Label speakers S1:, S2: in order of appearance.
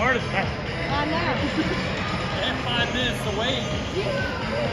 S1: hard as that.
S2: I know.
S1: And five minutes to wait.